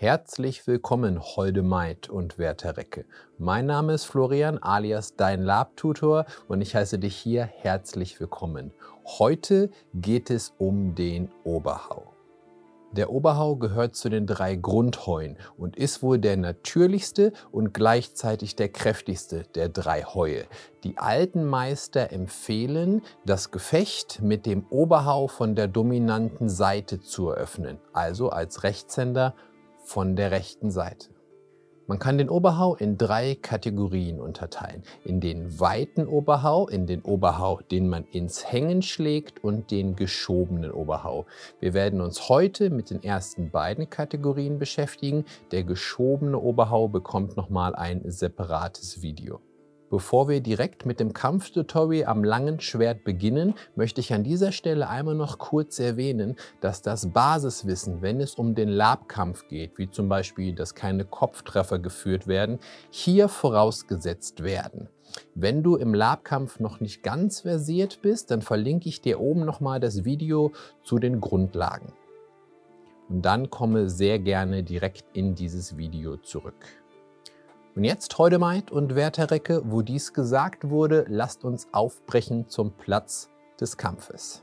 Herzlich willkommen, holde Maid und werter Recke. Mein Name ist Florian alias dein Lab-Tutor und ich heiße dich hier herzlich willkommen. Heute geht es um den Oberhau. Der Oberhau gehört zu den drei Grundheuen und ist wohl der natürlichste und gleichzeitig der kräftigste der drei Heue. Die alten Meister empfehlen, das Gefecht mit dem Oberhau von der dominanten Seite zu eröffnen, also als Rechtshänder von der rechten Seite. Man kann den Oberhau in drei Kategorien unterteilen. In den weiten Oberhau, in den Oberhau, den man ins Hängen schlägt und den geschobenen Oberhau. Wir werden uns heute mit den ersten beiden Kategorien beschäftigen. Der geschobene Oberhau bekommt nochmal ein separates Video. Bevor wir direkt mit dem Kampftutorial am langen Schwert beginnen, möchte ich an dieser Stelle einmal noch kurz erwähnen, dass das Basiswissen, wenn es um den Labkampf geht, wie zum Beispiel, dass keine Kopftreffer geführt werden, hier vorausgesetzt werden. Wenn du im Labkampf noch nicht ganz versiert bist, dann verlinke ich dir oben nochmal das Video zu den Grundlagen. Und dann komme sehr gerne direkt in dieses Video zurück. Und jetzt, Heudemaid und Werterrecke, wo dies gesagt wurde, lasst uns aufbrechen zum Platz des Kampfes.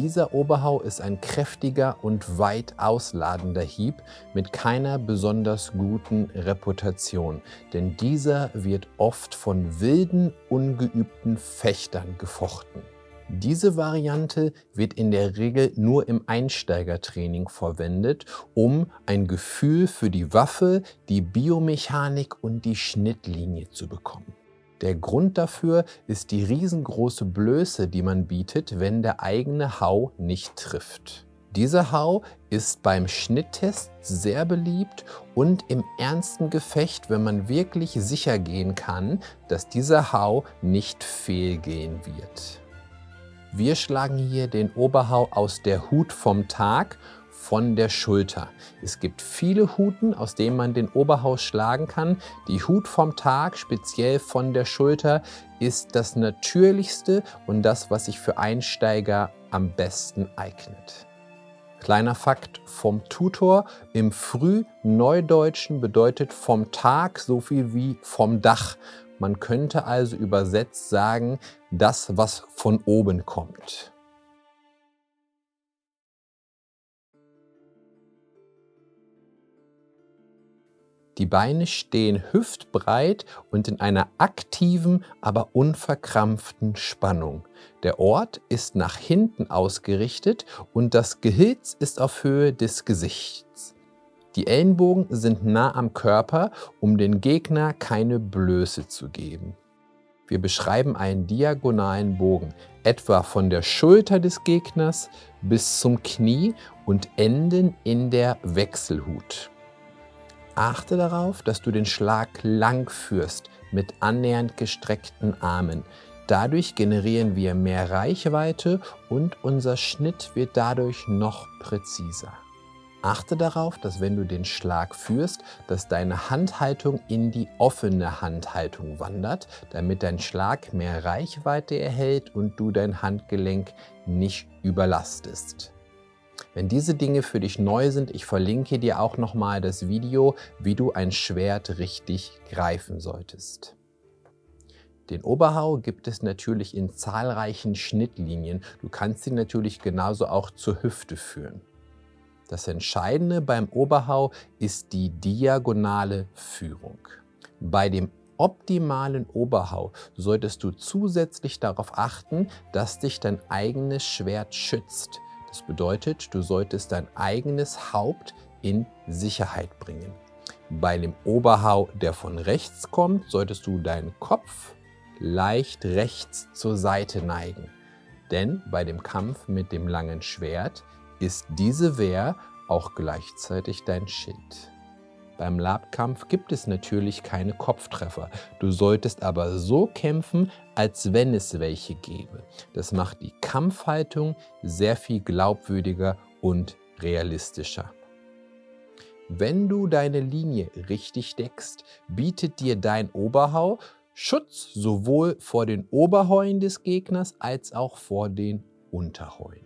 Dieser Oberhau ist ein kräftiger und weit ausladender Hieb mit keiner besonders guten Reputation, denn dieser wird oft von wilden, ungeübten Fechtern gefochten. Diese Variante wird in der Regel nur im Einsteigertraining verwendet, um ein Gefühl für die Waffe, die Biomechanik und die Schnittlinie zu bekommen. Der Grund dafür ist die riesengroße Blöße, die man bietet, wenn der eigene Hau nicht trifft. Dieser Hau ist beim Schnitttest sehr beliebt und im ernsten Gefecht, wenn man wirklich sicher gehen kann, dass dieser Hau nicht fehlgehen wird. Wir schlagen hier den Oberhau aus der Hut vom Tag von der Schulter. Es gibt viele Huten, aus denen man den Oberhaus schlagen kann. Die Hut vom Tag, speziell von der Schulter, ist das natürlichste und das, was sich für Einsteiger am besten eignet. Kleiner Fakt vom Tutor. Im Frühneudeutschen bedeutet vom Tag so viel wie vom Dach. Man könnte also übersetzt sagen, das, was von oben kommt. Die Beine stehen hüftbreit und in einer aktiven, aber unverkrampften Spannung. Der Ort ist nach hinten ausgerichtet und das Gehilz ist auf Höhe des Gesichts. Die Ellenbogen sind nah am Körper, um den Gegner keine Blöße zu geben. Wir beschreiben einen diagonalen Bogen, etwa von der Schulter des Gegners bis zum Knie und enden in der Wechselhut. Achte darauf, dass du den Schlag lang führst mit annähernd gestreckten Armen. Dadurch generieren wir mehr Reichweite und unser Schnitt wird dadurch noch präziser. Achte darauf, dass wenn du den Schlag führst, dass deine Handhaltung in die offene Handhaltung wandert, damit dein Schlag mehr Reichweite erhält und du dein Handgelenk nicht überlastest. Wenn diese Dinge für dich neu sind, ich verlinke dir auch nochmal das Video, wie du ein Schwert richtig greifen solltest. Den Oberhau gibt es natürlich in zahlreichen Schnittlinien. Du kannst ihn natürlich genauso auch zur Hüfte führen. Das Entscheidende beim Oberhau ist die diagonale Führung. Bei dem optimalen Oberhau solltest du zusätzlich darauf achten, dass dich dein eigenes Schwert schützt. Das bedeutet, du solltest dein eigenes Haupt in Sicherheit bringen. Bei dem Oberhau, der von rechts kommt, solltest du deinen Kopf leicht rechts zur Seite neigen. Denn bei dem Kampf mit dem langen Schwert ist diese Wehr auch gleichzeitig dein Schild. Beim Labkampf gibt es natürlich keine Kopftreffer. Du solltest aber so kämpfen, als wenn es welche gäbe. Das macht die Kampfhaltung sehr viel glaubwürdiger und realistischer. Wenn du deine Linie richtig deckst, bietet dir dein Oberhau Schutz sowohl vor den Oberheuen des Gegners als auch vor den Unterheuen.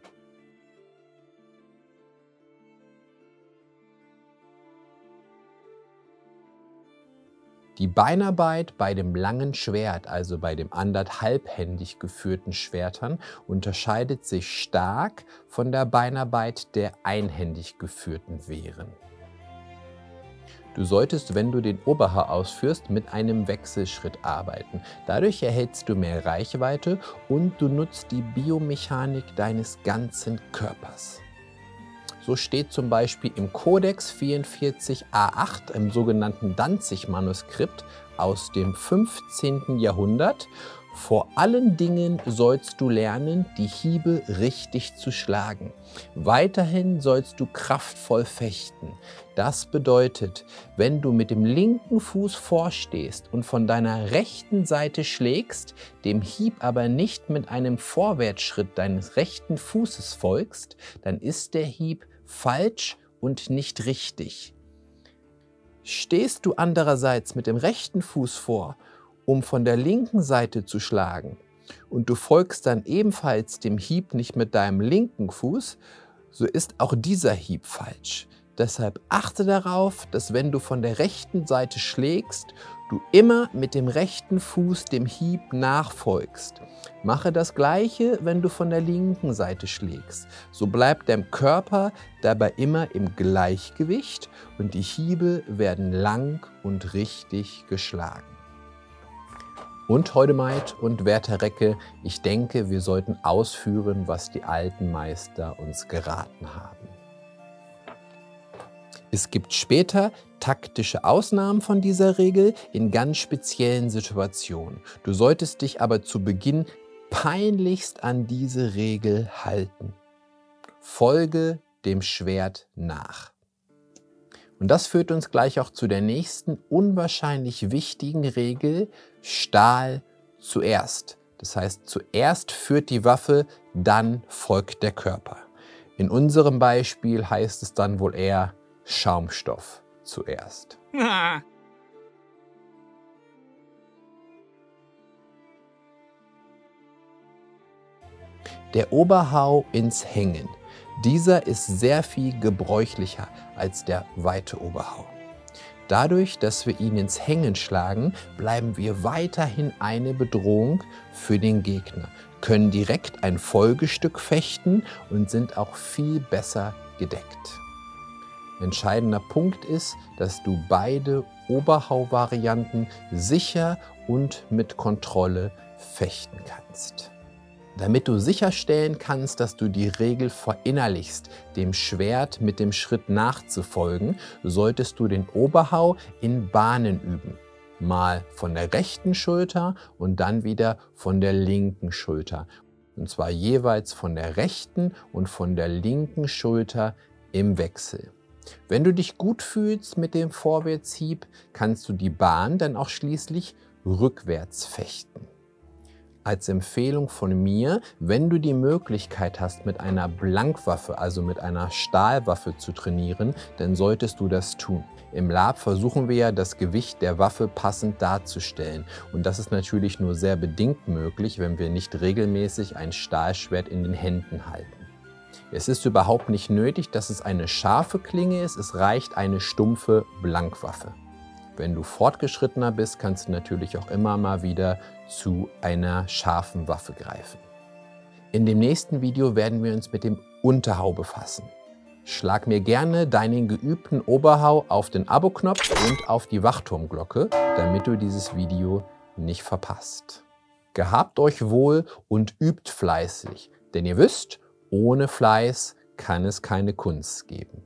Die Beinarbeit bei dem langen Schwert, also bei dem anderthalbhändig geführten Schwertern, unterscheidet sich stark von der Beinarbeit der einhändig geführten Wehren. Du solltest, wenn du den Oberhaar ausführst, mit einem Wechselschritt arbeiten. Dadurch erhältst du mehr Reichweite und du nutzt die Biomechanik deines ganzen Körpers. So steht zum Beispiel im Kodex 44a8 im sogenannten Danzig-Manuskript aus dem 15. Jahrhundert. Vor allen Dingen sollst du lernen, die Hiebe richtig zu schlagen. Weiterhin sollst du kraftvoll fechten. Das bedeutet, wenn du mit dem linken Fuß vorstehst und von deiner rechten Seite schlägst, dem Hieb aber nicht mit einem Vorwärtsschritt deines rechten Fußes folgst, dann ist der Hieb falsch und nicht richtig. Stehst du andererseits mit dem rechten Fuß vor, um von der linken Seite zu schlagen, und du folgst dann ebenfalls dem Hieb nicht mit deinem linken Fuß, so ist auch dieser Hieb falsch. Deshalb achte darauf, dass wenn du von der rechten Seite schlägst, du immer mit dem rechten Fuß dem Hieb nachfolgst. Mache das gleiche, wenn du von der linken Seite schlägst. So bleibt dein Körper dabei immer im Gleichgewicht und die Hiebe werden lang und richtig geschlagen. Und Heudemaid und werter Recke, ich denke, wir sollten ausführen, was die alten Meister uns geraten haben. Es gibt später taktische Ausnahmen von dieser Regel in ganz speziellen Situationen. Du solltest dich aber zu Beginn peinlichst an diese Regel halten. Folge dem Schwert nach. Und das führt uns gleich auch zu der nächsten unwahrscheinlich wichtigen Regel, Stahl zuerst. Das heißt, zuerst führt die Waffe, dann folgt der Körper. In unserem Beispiel heißt es dann wohl eher Schaumstoff zuerst. Der Oberhau ins Hängen. Dieser ist sehr viel gebräuchlicher als der weite Oberhau. Dadurch, dass wir ihn ins Hängen schlagen, bleiben wir weiterhin eine Bedrohung für den Gegner, können direkt ein Folgestück fechten und sind auch viel besser gedeckt. Entscheidender Punkt ist, dass du beide Oberhau-Varianten sicher und mit Kontrolle fechten kannst. Damit du sicherstellen kannst, dass du die Regel verinnerlichst, dem Schwert mit dem Schritt nachzufolgen, solltest du den Oberhau in Bahnen üben. Mal von der rechten Schulter und dann wieder von der linken Schulter. Und zwar jeweils von der rechten und von der linken Schulter im Wechsel. Wenn du dich gut fühlst mit dem Vorwärtshieb, kannst du die Bahn dann auch schließlich rückwärts fechten. Als Empfehlung von mir, wenn du die Möglichkeit hast, mit einer Blankwaffe, also mit einer Stahlwaffe zu trainieren, dann solltest du das tun. Im Lab versuchen wir ja, das Gewicht der Waffe passend darzustellen. Und das ist natürlich nur sehr bedingt möglich, wenn wir nicht regelmäßig ein Stahlschwert in den Händen halten. Es ist überhaupt nicht nötig, dass es eine scharfe Klinge ist, es reicht eine stumpfe Blankwaffe. Wenn du fortgeschrittener bist, kannst du natürlich auch immer mal wieder zu einer scharfen Waffe greifen. In dem nächsten Video werden wir uns mit dem Unterhau befassen. Schlag mir gerne deinen geübten Oberhau auf den Abo-Knopf und auf die Wachturmglocke, damit du dieses Video nicht verpasst. Gehabt euch wohl und übt fleißig, denn ihr wisst, ohne Fleiß kann es keine Kunst geben.